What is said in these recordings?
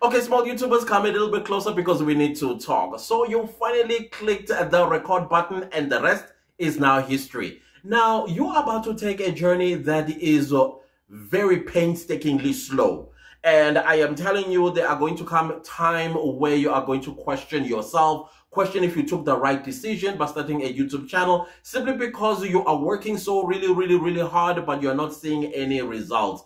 Okay, small YouTubers, come a little bit closer because we need to talk. So you finally clicked the record button and the rest is now history. Now, you are about to take a journey that is very painstakingly slow. And I am telling you, there are going to come time where you are going to question yourself, question if you took the right decision by starting a YouTube channel, simply because you are working so really, really, really hard, but you're not seeing any results.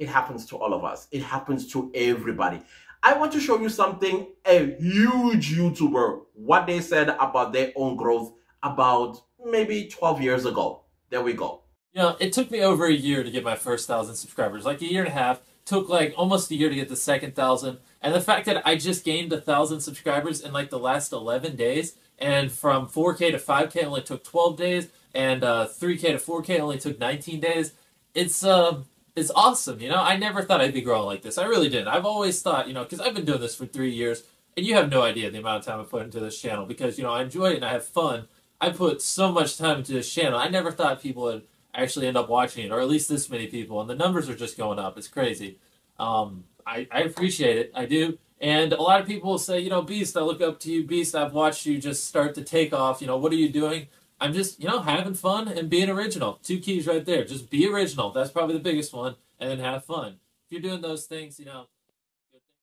It happens to all of us. It happens to everybody. I want to show you something a huge YouTuber, what they said about their own growth about maybe 12 years ago. There we go. You know, it took me over a year to get my first thousand subscribers, like a year and a half. Took like almost a year to get the second thousand. And the fact that I just gained a thousand subscribers in like the last 11 days, and from 4K to 5K only took 12 days, and uh, 3K to 4K only took 19 days. It's uh, it's awesome. You know, I never thought I'd be growing like this. I really didn't. I've always thought, you know, because I've been doing this for three years, and you have no idea the amount of time I put into this channel because you know I enjoy it and I have fun. I put so much time into this channel. I never thought people would actually end up watching it, or at least this many people, and the numbers are just going up. It's crazy. Um, I, I appreciate it. I do. And a lot of people say, you know, Beast, I look up to you. Beast, I've watched you just start to take off. You know, what are you doing? I'm just, you know, having fun and being original. Two keys right there. Just be original. That's probably the biggest one. And then have fun. If you're doing those things, you know.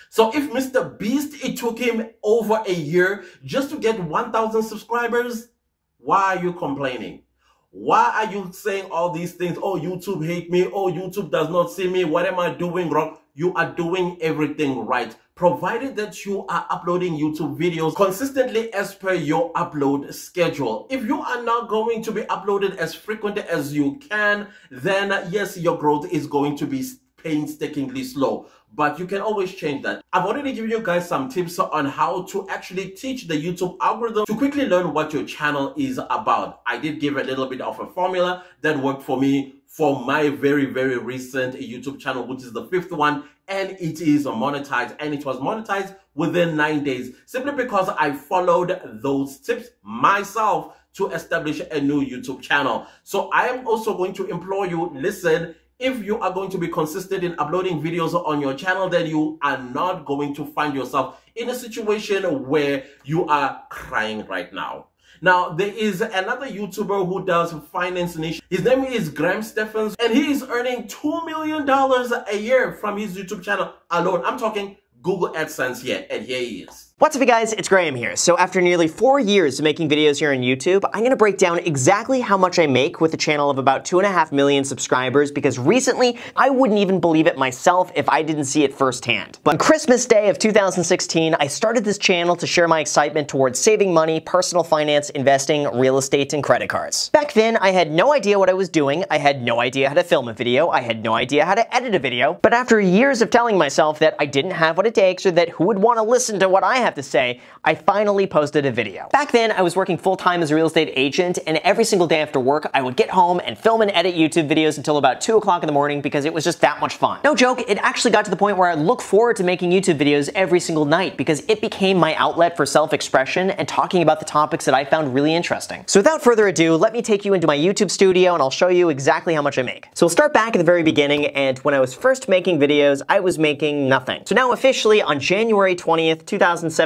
So if Mr. Beast, it took him over a year just to get 1,000 subscribers, why are you complaining? Why are you saying all these things? Oh, YouTube hate me. Oh, YouTube does not see me. What am I doing wrong? You are doing everything right. Provided that you are uploading YouTube videos consistently as per your upload schedule. If you are not going to be uploaded as frequently as you can, then yes, your growth is going to be painstakingly slow but you can always change that. I've already given you guys some tips on how to actually teach the YouTube algorithm to quickly learn what your channel is about. I did give a little bit of a formula that worked for me for my very, very recent YouTube channel, which is the fifth one, and it is monetized, and it was monetized within nine days, simply because I followed those tips myself to establish a new YouTube channel. So I am also going to implore you, listen, if you are going to be consistent in uploading videos on your channel, then you are not going to find yourself in a situation where you are crying right now. Now, there is another YouTuber who does finance niche. His name is Graham Stephens, and he is earning $2 million a year from his YouTube channel alone. I'm talking Google AdSense here, and here he is. What's up you guys, it's Graham here. So after nearly four years of making videos here on YouTube, I'm gonna break down exactly how much I make with a channel of about two and a half million subscribers because recently, I wouldn't even believe it myself if I didn't see it firsthand. But on Christmas Day of 2016, I started this channel to share my excitement towards saving money, personal finance, investing, real estate, and credit cards. Back then, I had no idea what I was doing, I had no idea how to film a video, I had no idea how to edit a video, but after years of telling myself that I didn't have what it takes or that who would want to listen to what I have to say, I finally posted a video. Back then, I was working full-time as a real estate agent, and every single day after work, I would get home and film and edit YouTube videos until about 2 o'clock in the morning because it was just that much fun. No joke, it actually got to the point where I look forward to making YouTube videos every single night because it became my outlet for self-expression and talking about the topics that I found really interesting. So without further ado, let me take you into my YouTube studio and I'll show you exactly how much I make. So we'll start back at the very beginning, and when I was first making videos, I was making nothing. So now officially on January 20th, 2017,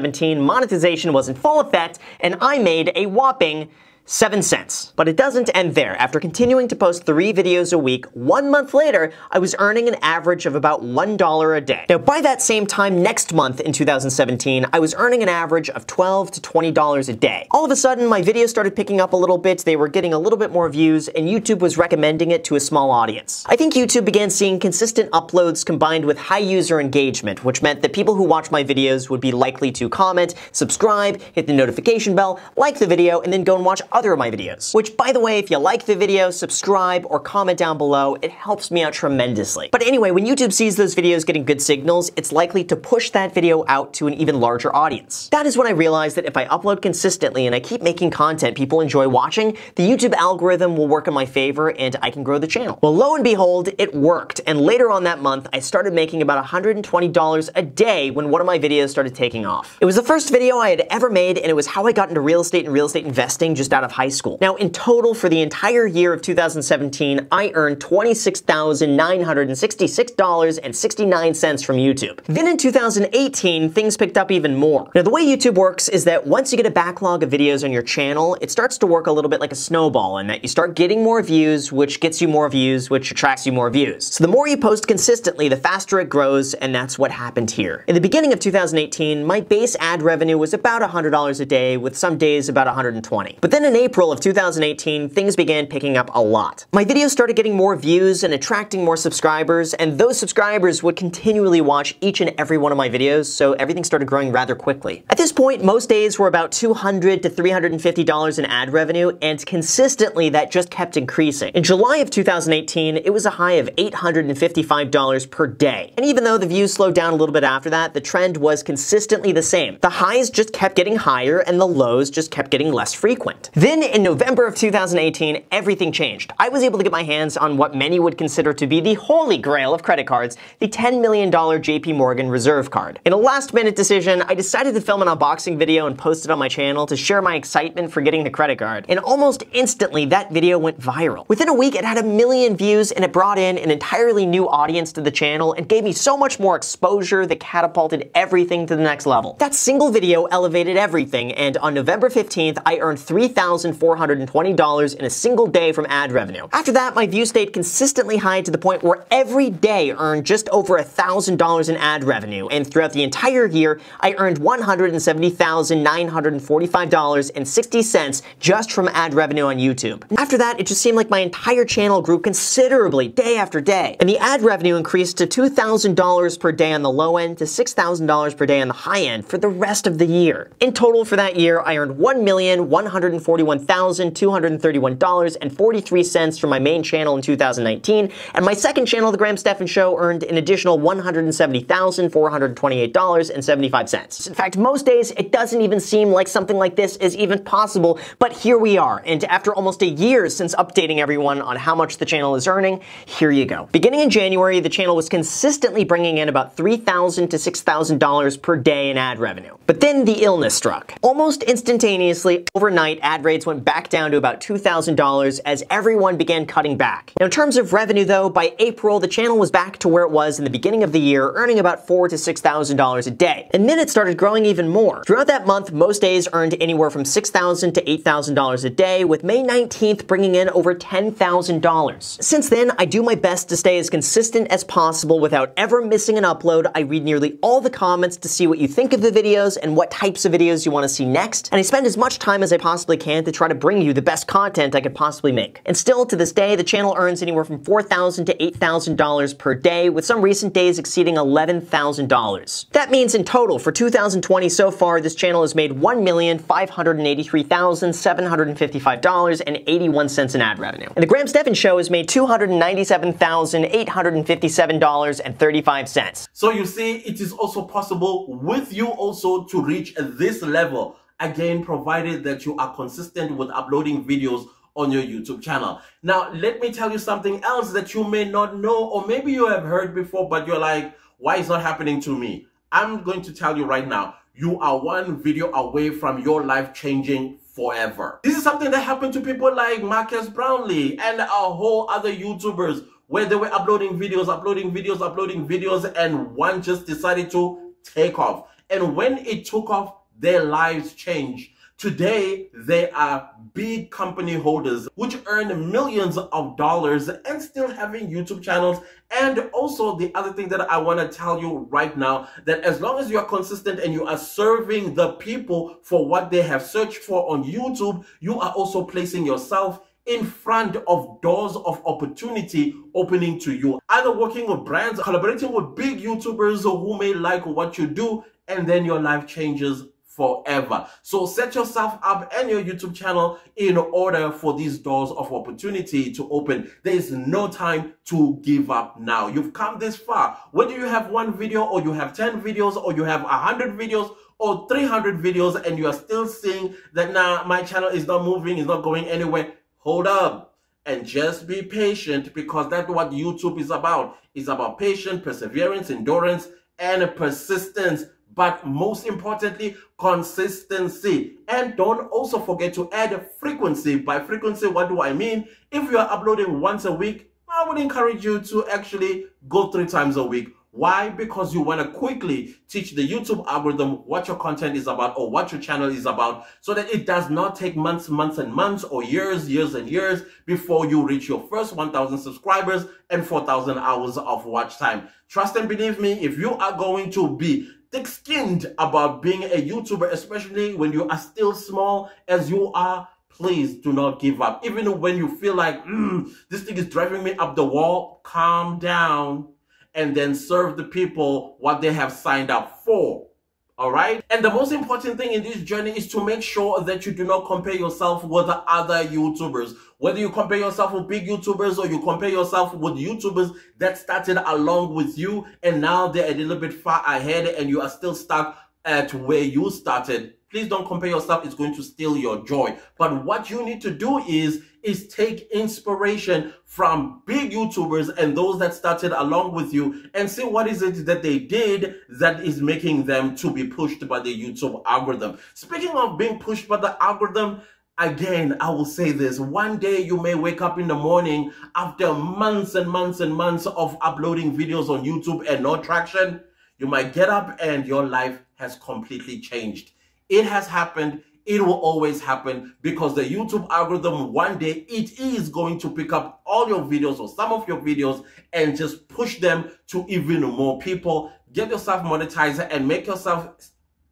monetization was in full effect, and I made a whopping 7 cents. But it doesn't end there. After continuing to post three videos a week, one month later, I was earning an average of about $1 a day. Now, by that same time next month in 2017, I was earning an average of 12 to $20 a day. All of a sudden, my videos started picking up a little bit, they were getting a little bit more views, and YouTube was recommending it to a small audience. I think YouTube began seeing consistent uploads combined with high user engagement, which meant that people who watched my videos would be likely to comment, subscribe, hit the notification bell, like the video, and then go and watch other other of my videos. Which, by the way, if you like the video, subscribe or comment down below. It helps me out tremendously. But anyway, when YouTube sees those videos getting good signals, it's likely to push that video out to an even larger audience. That is when I realized that if I upload consistently and I keep making content people enjoy watching, the YouTube algorithm will work in my favor and I can grow the channel. Well, lo and behold, it worked. And later on that month, I started making about $120 a day when one of my videos started taking off. It was the first video I had ever made and it was how I got into real estate and real estate investing just out out of high school. Now, in total, for the entire year of 2017, I earned $26,966.69 from YouTube. Then in 2018, things picked up even more. Now, the way YouTube works is that once you get a backlog of videos on your channel, it starts to work a little bit like a snowball in that you start getting more views, which gets you more views, which attracts you more views. So the more you post consistently, the faster it grows, and that's what happened here. In the beginning of 2018, my base ad revenue was about $100 a day, with some days about 120. But then in April of 2018, things began picking up a lot. My videos started getting more views and attracting more subscribers, and those subscribers would continually watch each and every one of my videos, so everything started growing rather quickly. At this point, most days were about $200 to $350 in ad revenue, and consistently that just kept increasing. In July of 2018, it was a high of $855 per day. And even though the views slowed down a little bit after that, the trend was consistently the same. The highs just kept getting higher and the lows just kept getting less frequent. Then in November of 2018, everything changed. I was able to get my hands on what many would consider to be the holy grail of credit cards, the $10 million JP Morgan Reserve card. In a last minute decision, I decided to film an unboxing video and post it on my channel to share my excitement for getting the credit card. And almost instantly, that video went viral. Within a week, it had a million views and it brought in an entirely new audience to the channel and gave me so much more exposure that catapulted everything to the next level. That single video elevated everything, and on November 15th, I earned $3,420 in a single day from ad revenue. After that, my view stayed consistently high to the point where every day earned just over $1,000 in ad revenue, and throughout the entire year, I earned $170,945.60 just from ad revenue on YouTube. After that, it just seemed like my entire channel grew considerably day after day, and the ad revenue increased to $2,000 per day on the low end to $6,000 per day on the high end for the rest of the year. In total for that year, I earned $1,141,231.43 from my main channel in 2019, and my second channel, The Graham Stephan Show, earned an additional $170,428.75. In fact, most days, it doesn't even seem like something like this is even possible, but here we are, and after almost a year since updating everyone on how much the channel is earning, here you go. Beginning in January, the channel was consistently bringing in about 3,000 to $6,000 per day in ad revenue. But then the illness struck. Almost instantaneously, overnight, ad rates went back down to about $2,000 as everyone began cutting back. Now, in terms of revenue, though, by April, the channel was back to where it was in the beginning of the year, earning about $4,000 to $6,000 a day. And then it started growing even more. Throughout that month, most days earned anywhere from $6,000 to $8,000 a day, with May 19th bringing in over $10,000. Since then, I do my best to stay as consistent as possible without ever missing an upload. I read nearly all the comments to see what you think of the videos and what types of videos you want to see next, and I spend as much time as I possibly can to try to bring you the best content I could possibly make. And still, to this day, the channel earns anywhere from $4,000 to $8,000 per day, with some recent days exceeding $11,000. That means in total, for 2020 so far, this channel has made $1,583,755.81 in ad revenue. And The Graham Stephan Show has made $297,857.35. So you see, it is also possible with you also to reach this level. Again, provided that you are consistent with uploading videos on your YouTube channel. Now, let me tell you something else that you may not know, or maybe you have heard before, but you're like, why is not happening to me? I'm going to tell you right now, you are one video away from your life changing forever. This is something that happened to people like Marques Brownlee and a whole other YouTubers where they were uploading videos, uploading videos, uploading videos, and one just decided to take off. And when it took off, their lives changed. Today, they are big company holders which earn millions of dollars and still having YouTube channels. And also the other thing that I want to tell you right now, that as long as you are consistent and you are serving the people for what they have searched for on YouTube, you are also placing yourself in front of doors of opportunity opening to you. Either working with brands, collaborating with big YouTubers who may like what you do, and then your life changes forever. So set yourself up and your YouTube channel in order for these doors of opportunity to open. There is no time to give up now. You've come this far. Whether you have one video or you have 10 videos or you have 100 videos or 300 videos and you are still seeing that now nah, my channel is not moving, is not going anywhere, hold up and just be patient because that's what YouTube is about. It's about patience, perseverance, endurance, and persistence but most importantly, consistency. And don't also forget to add frequency. By frequency, what do I mean? If you are uploading once a week, I would encourage you to actually go three times a week why? Because you want to quickly teach the YouTube algorithm what your content is about or what your channel is about so that it does not take months, months and months or years, years and years before you reach your first 1000 subscribers and 4000 hours of watch time. Trust and believe me, if you are going to be thick-skinned about being a YouTuber, especially when you are still small as you are, please do not give up. Even when you feel like, mm, this thing is driving me up the wall, calm down and then serve the people what they have signed up for. All right. And the most important thing in this journey is to make sure that you do not compare yourself with other YouTubers. Whether you compare yourself with big YouTubers or you compare yourself with YouTubers that started along with you and now they're a little bit far ahead and you are still stuck at where you started. Please don't compare yourself. It's going to steal your joy. But what you need to do is is take inspiration from big YouTubers and those that started along with you and see what is it that they did that is making them to be pushed by the YouTube algorithm. Speaking of being pushed by the algorithm, Again, I will say this. One day you may wake up in the morning after months and months and months of uploading videos on YouTube and no traction. You might get up and your life has completely changed. It has happened it will always happen because the YouTube algorithm one day it is going to pick up all your videos or some of your videos and just push them to even more people. Get yourself monetized and make yourself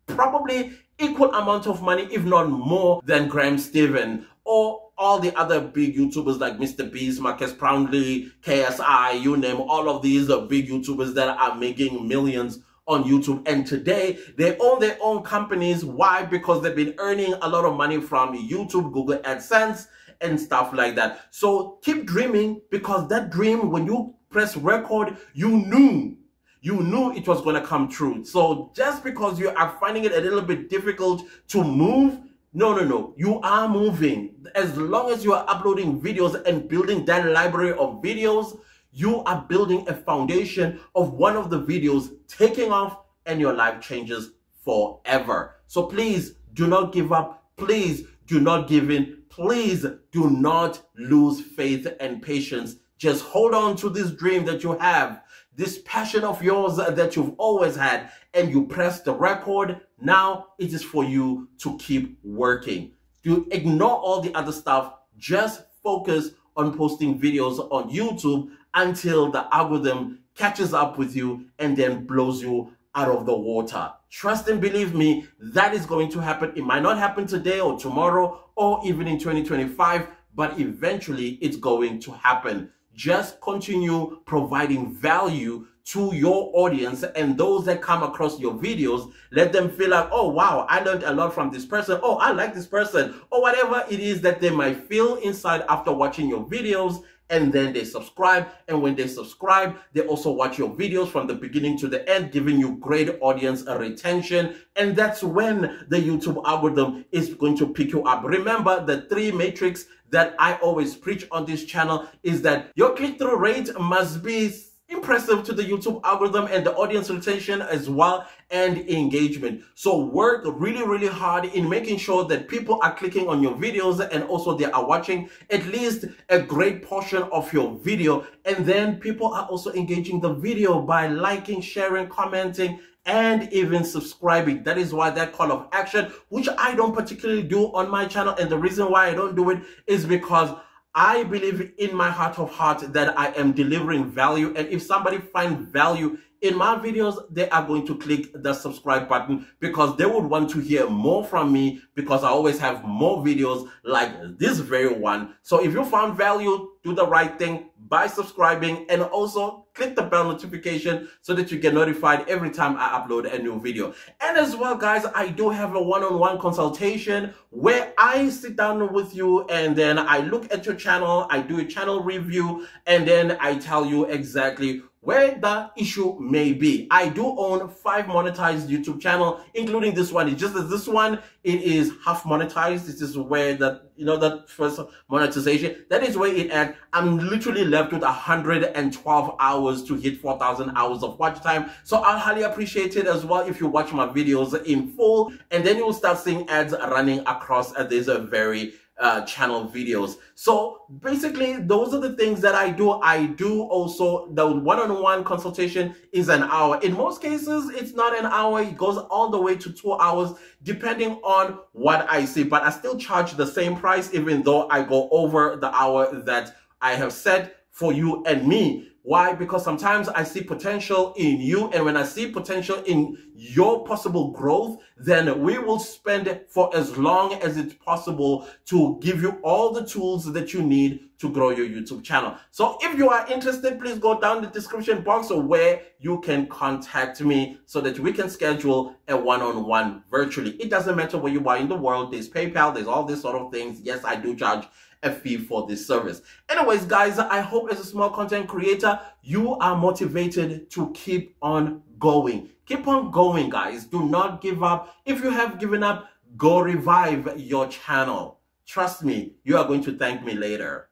probably equal amount of money, if not more than Graham Stephan or all the other big YouTubers like Mr. Beast, Marques Brownlee, KSI, you name all of these big YouTubers that are making millions on YouTube. And today they own their own companies. Why? Because they've been earning a lot of money from YouTube, Google AdSense, and stuff like that. So keep dreaming because that dream, when you press record, you knew you knew it was going to come true. So just because you are finding it a little bit difficult to move, no, no, no. You are moving. As long as you are uploading videos and building that library of videos, you are building a foundation of one of the videos taking off and your life changes forever. So please do not give up. Please do not give in. Please do not lose faith and patience. Just hold on to this dream that you have, this passion of yours that you've always had, and you press the record. Now it is for you to keep working. To ignore all the other stuff. Just focus on posting videos on YouTube until the algorithm catches up with you and then blows you out of the water. Trust and believe me, that is going to happen. It might not happen today or tomorrow or even in 2025, but eventually it's going to happen. Just continue providing value to your audience and those that come across your videos, let them feel like, oh, wow, I learned a lot from this person. Oh, I like this person. Or whatever it is that they might feel inside after watching your videos and then they subscribe. And when they subscribe, they also watch your videos from the beginning to the end, giving you great audience retention. And that's when the YouTube algorithm is going to pick you up. Remember the three metrics that I always preach on this channel is that your click-through rate must be impressive to the YouTube algorithm and the audience retention as well and engagement. So work really, really hard in making sure that people are clicking on your videos and also they are watching at least a great portion of your video. And then people are also engaging the video by liking, sharing, commenting, and even subscribing. That is why that call of action, which I don't particularly do on my channel. And the reason why I don't do it is because I believe in my heart of heart that I am delivering value. And if somebody finds value in my videos, they are going to click the subscribe button because they would want to hear more from me because I always have more videos like this very one. So if you found value, do the right thing by subscribing and also click the bell notification so that you get notified every time I upload a new video. And as well, guys, I do have a one-on-one -on -one consultation where I sit down with you and then I look at your channel, I do a channel review, and then I tell you exactly where the issue may be. I do own five monetized YouTube channel, including this one. It's just that this one, it is half monetized. This is where that, you know, that first monetization, that is where it at. I'm literally left with 112 hours to hit 4,000 hours of watch time. So I'll highly appreciate it as well if you watch my videos in full and then you'll start seeing ads running across uh, this a very uh, channel videos. So basically, those are the things that I do. I do also the one-on-one consultation is an hour. In most cases, it's not an hour. It goes all the way to two hours, depending on what I see. But I still charge the same price, even though I go over the hour that I have set for you and me. Why? Because sometimes I see potential in you, and when I see potential in your possible growth, then we will spend it for as long as it's possible to give you all the tools that you need to grow your YouTube channel. So if you are interested, please go down the description box where you can contact me so that we can schedule a one-on-one virtually. It doesn't matter where you are in the world. There's PayPal, there's all these sort of things. Yes, I do charge a fee for this service. Anyways, guys, I hope as a small content creator, you are motivated to keep on going. Keep on going, guys. Do not give up. If you have given up, go revive your channel. Trust me, you are going to thank me later.